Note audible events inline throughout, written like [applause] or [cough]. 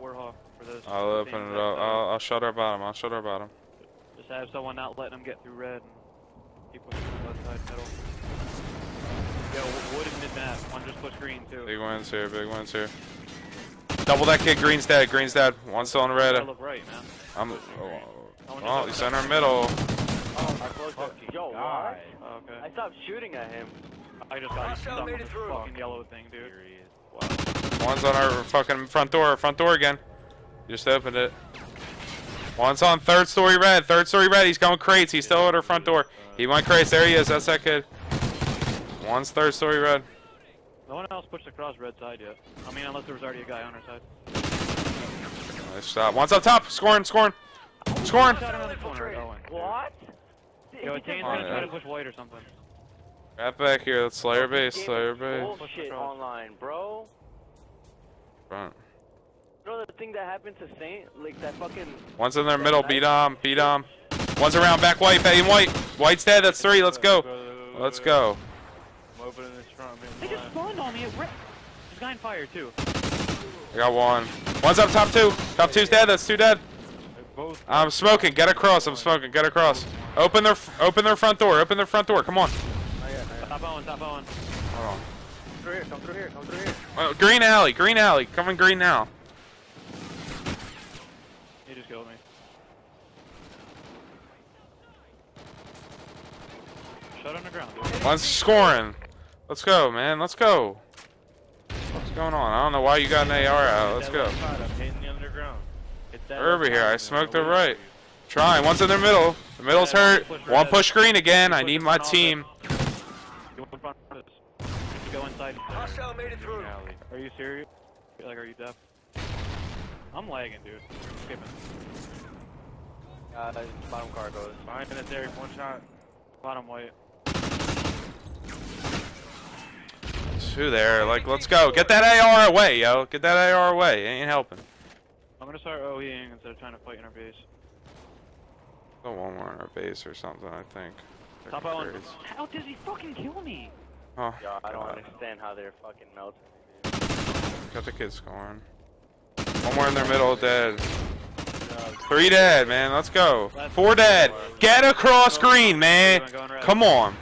Warhawk for this. I'll open it up. I'll, I'll shut our bottom. I'll shut our bottom. Just have someone not letting them get through red and keep pushing the left side middle. Yo, wood and mid map. One just pushed green too. Big wins here. Big wins here. Double that kid. Green's dead. Green's dead. One still on I red. look right, man. I'm. I Oh, want oh to he's center middle. Oh, I closed it. Yo, what? Oh, okay. I stopped shooting at him. I just got Hostile stuck made on this fucking yellow thing, dude. One's on our fucking front door. Front door again. Just opened it. One's on third story red. Third story red. He's going crates. He's still at our front door. He went crates. There he is. That's that kid. One's third story red. No one else pushed across red side yet. I mean, unless there was already a guy on our side. Nice shot. One's up top. Scoring. Scoring. Scoring. Shot around the corner, Owen. What? Yo, Tane's on, gonna try to push white or something. Right back here. Let's slay our base. Slay our base. Bullshit online, bro. Front. You know the thing that happened to Saint? Like that fucking. One's in their middle. Beat him. Beat him. One's around back white. Pay him white. White's dead. That's three. Let's go. Let's go. I'm opening this front. They just spawned on me at red. There's a guy in fire too. I got one. One's up top two. Top two's dead. That's two dead. I'm smoking. Get across. I'm smoking. Get across. Open their open their front door. Open their front door. Come on. Top Owen, top Owen. Hold on. Through here, come through here, come through here. Oh, green alley. Green alley. Coming green now. He just killed me. Shut underground, dude. One's scoring. Let's go, man. Let's go. What's going on? I don't know why you got an AR out. Let's go. I'm hitting the underground. Hit that They're over here. I smoked the right. Try. One's in the middle. The middle's hurt. One push green again. I need my team. You want front of this. You go inside. Hostile made it through. Alley. Are you serious? Like, are you deaf? I'm lagging, dude. Skipping. Uh, bottom car goes. Behind the Derek, one shot. Bottom white. Two there. Like, let's go. Get that AR away, yo. Get that AR away. Ain't helping. I'm gonna start OEing instead of trying to fight in our base. Go one more in our base or something, I think. Top They're Owen. crates. How does he fucking kill me? Oh, Yo, I don't God. understand how they're fucking melting. dude. Got the kid scoring. One more in their middle, dead. Three dead, man. Let's go. Four dead. Get across green, man. Come on.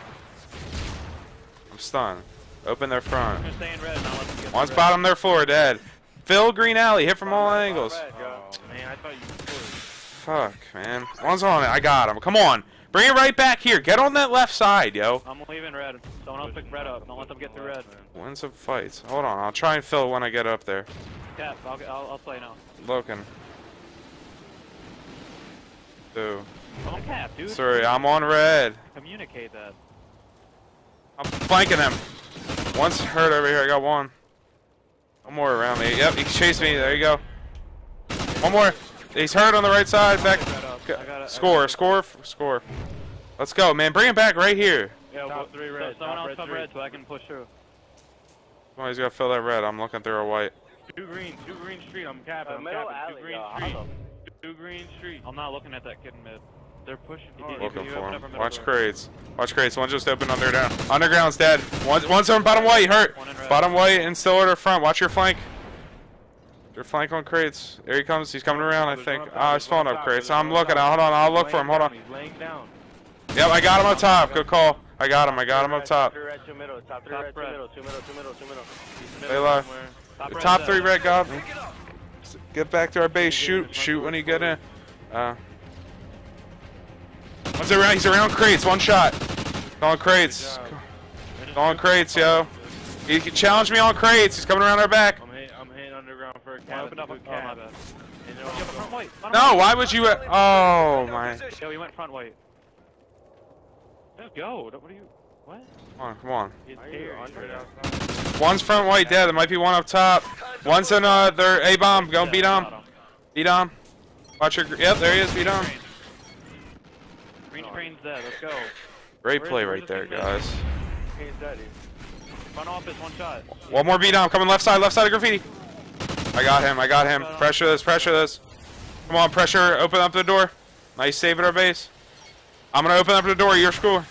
I'm stunned. Open their front. gonna stay in red and I'll let them get One's bottom their floor, dead. Fill green alley. Hit from all angles. Red, yo. Oh, man, I thought you could. Fuck, man. One's on it. I got him. Come on. Bring it right back here. Get on that left side, yo. I'm leaving red. Someone else pick red up. Don't let them get through red. Win some fights. Hold on. I'll try and fill when I get up there. Cap, I'll, I'll, I'll play now. Loken. Dude. Don't cap, dude. Sorry, I'm on red. Communicate that. I'm flanking them. One's hurt over here. I got one. One more around me. Yep, he chased me. There you go. One more. He's hurt on the right side. Back. Red up. Go- I got it. Score, score, score. Let's go, man. Bring him back right here. Yeah, Top well, three so- red, Someone top else red come three. red so I can push through. He's got to fill that red. I'm looking through a white. Two green, two green street. I'm capping. Uh, I'm middle capping. alley, Two green yo. street. How Two green street. I'm not looking at that kid in mid. They're pushing You hard. did- Looking for open him. up our middle Watch door. crates. Watch crates. One just opened underground. Underground's dead. One, one's on bottom white. Hurt. One in red. Bottom white and still at our front. Watch your flank. Your flank on crates. There he comes. He's coming around, I think. one up Ah, top, he's there's falling one up crates. I'm looking. top. Hold on. I'll look for him. Hold on. He's laying down. Yep, I got him up top. Good call. I got him. I got him up top. Top three two middle. Top three Top red, two middle, two middle, two middle, two middle. Stay Top, The top three red got. Get back to our base. Shoot. Shoot when you get in. Uh. One's around. He's around crates. One shot. On crates. On crates, yo. He can challenge me on crates. He's coming around our back. I'm hitting, I'm hitting underground for a One cap. opened up. Good Oh, my cap. bad. And they're Yo, all front going. white. bottom No, why would you? Oh my. Yo, he went front white. Just go. What are you? What? Come on, come on. He's Are you here. He's under? right. One's front white dead. There might be one up top. One's in uh their A bomb. Go beat him. Beat him. Watch your. Yep, there he is. Beat him. Green screen's dead. Let's go. Great Where's- play right there, guys. He's dead. Front office, one shot. One more beat him. Coming left side. Left side of graffiti. I got him. I got him. Pressure this. Pressure this. Come on, pressure. Open up the door. Nice save at our base. I'm gonna open up the door. Your score.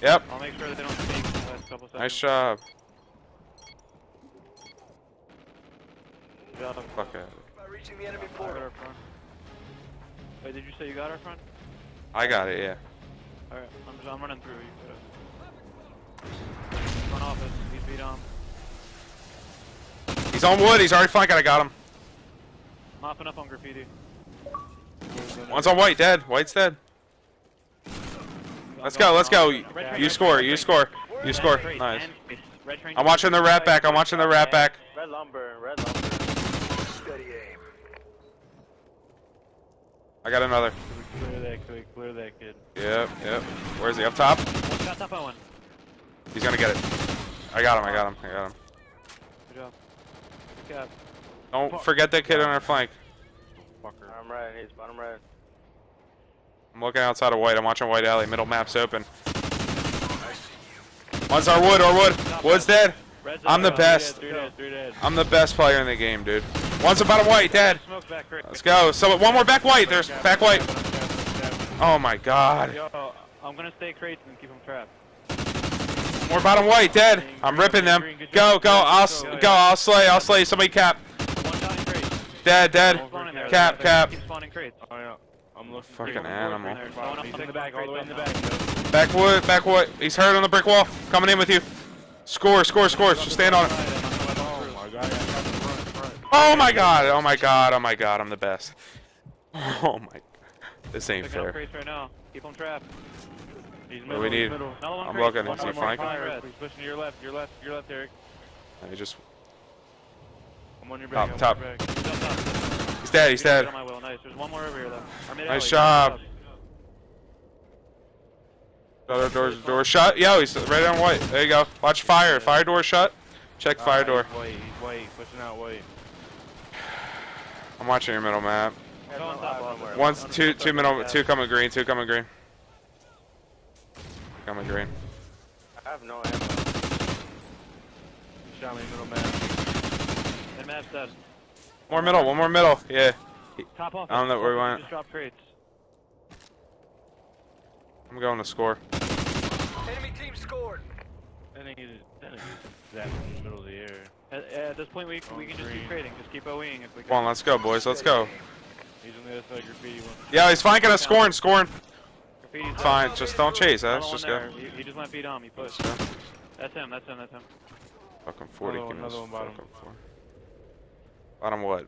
Yep. I'll make sure that they don't sneak the last couple seconds. Nice job. Good job. Fuck it. Breaching the enemy I got our front. Wait, did you say you got our front? I got it, yeah. Alright, I'm, just, I'm running through. You. Front office, he's beat on. He's on wood. He's already flanking. I got him. Mopping up on graffiti. One's on white. Dead. White's dead. Let's go. Let's go. You score. You score. You score. Nice. and Trace. Red train. I'm watching the rat back. I'm watching the rat back. Red lumber, red lumber. Steady aim. I got another. Clear that quick, clear that kid. Yep. Yep. Where's he? Up top. One shot top Owen. He's gonna get it. I got him. I got him. I got him. Good job. Cap. Don't forget that kid on our flank. Fucker. Bottom right, he's bottom right. I'm looking outside of white. I'm watching white alley. Middle map's open. One's our wood. Our wood. Wood's dead. I'm the best. Three dead, three dead. I'm the best player in the game, dude. One's about a white. Dead. Smoke back, Rick. Let's go. So one more back white. There's back white. Oh my god. Yo, I'm gonna stay crates and keep him trapped. More bottom white. Dead. I'm ripping them. Go. Go. I'll go. I'll slay. I'll slay. Somebody cap. One shot in crates. Dead. Dead. Don't spawn in there. Cap, cap. Keep spawning crates. Yeah. I'm looking. Fucking keep animal. working there. He's back, all the way in the back. yo. Back wood. Back wood. He's hurt on the brick wall. Coming in with you. Score. Score. Score. Just stand on it. Oh my god, I got the front, front. Oh my god. Oh my god. Oh my god. I'm the best. [laughs] Oh my. This ain't Picking fair. right now. Keep them trapped. He's middle, we need? middle. I'm looking. One Is he flanking? He's pushing to your left, your left, your left, Eric. He just. I'm on your back. Top, your top. back. He's top. He's dead. He's dead. on my wheel. Nice. There's one more over here though. Nice job. Other door. Door shut. Yo. He's right on white. There you go. Watch fire. Fire door shut. Check fire Ah, door. White, he's white, pushing out white. I'm watching your middle map. One's two, two middle, two coming green, two coming green. Coming green. I have no ammo. He shot me middle man. And Mav's dead. More middle, one more middle. Yeah. Top office. I don't know where we Office went. Just drop crates. I'm going to score. Enemy team scored. I think he's, I think he's zapping in the middle of the air. At, at this point, we, we can just keep trading. Just keep OEing if we can. Come on, let's go, boys. Let's go. He's on the other side of graffiti one. Yeah, he's flanking us, scoring, scoring. Graffiti's fine. Just don't chase. Another Let's just go. there. He, he just went beat on. He pushed. That's him. That's him. That's him. Fucking 40. Another give me this another one bottom. fucking four. Bottom what?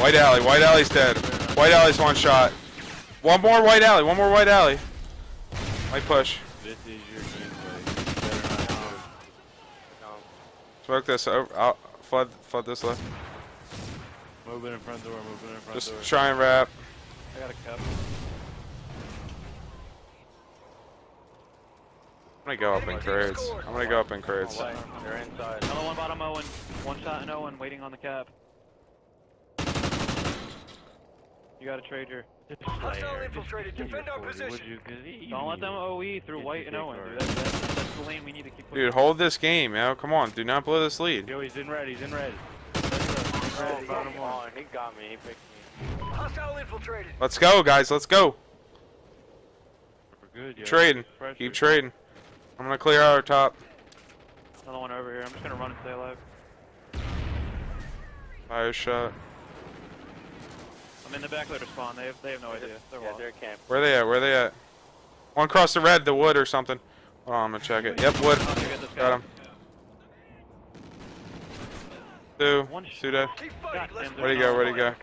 White alley. White alley's dead. White alley's one shot. One more white alley. One more white alley. White push. This is your gameplay. You better not do it. No. Smoke this. Over. I'll flood, flood this left. Move it in front door, move it in front Just door. try and wrap. I got a cup. I'm gonna go up in crates. I'm gonna go up in crates. They're inside. Another one bottom Owen. One shot in Owen. Waiting on the cap. You got a trade here. Hostile infiltrated. Defend our position. Don't let them OE through White and Owen. Dude. That's, that's, that's the lane we need to keep pushing. Dude, hold this game, yo. Come on. Do not blow this lead. Yo, he's in red, he's in red. Oh, Red, bottom one. he got me. He picked me. Hostile infiltrated. Let's go, guys. Let's go. We're good, yo. Trading. Keep trading. I'm gonna clear our top. Another one over here. I'm just gonna run and stay alive. Fire shot. I'm in the back later spawn. They have, they have no idea. They're Yeah, they're camp. Where they at? Where they at? One across the red, the wood or something. Hold on, I'm gonna check it. Yep, wood. Oh, you get this guy. Got him. Two. Two dead. Keep God fighting. Let's damn, Where'd he go? Where'd he go?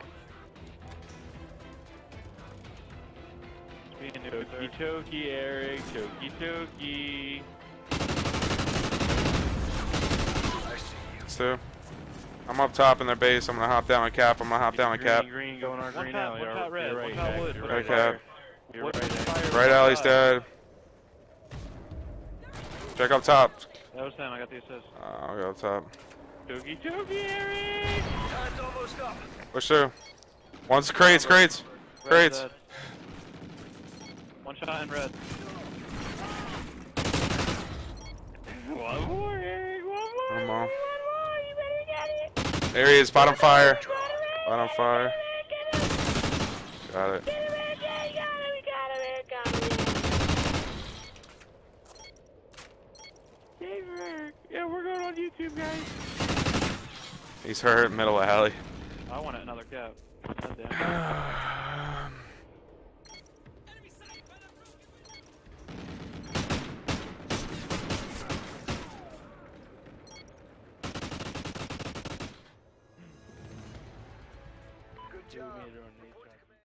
Being new, Toki sir. toki, Eric. Toki toki. It's two. I'm up top in their base. I'm gonna hop down a cap. I'm gonna hop down a cap. Green, going our green alley. one You're- red, You're one right, wood, You're right, shot fire. Jack. You're What- right, Jack. fire- Right alley's dead. Check up top. That was him. I got the assist. Uh, I'll go up top. Toki toki, Eric. Time's almost up. Push through. One's crates, crates. Red's Crates. One shot in red. [laughs] One more, Eric. One more. Come on. You better get it. There he is. Bottom fire. Bottom fire. Got it. Yeah, we're going on YouTube, guys. He's hurt. Middle alley. I want another cap. [sighs]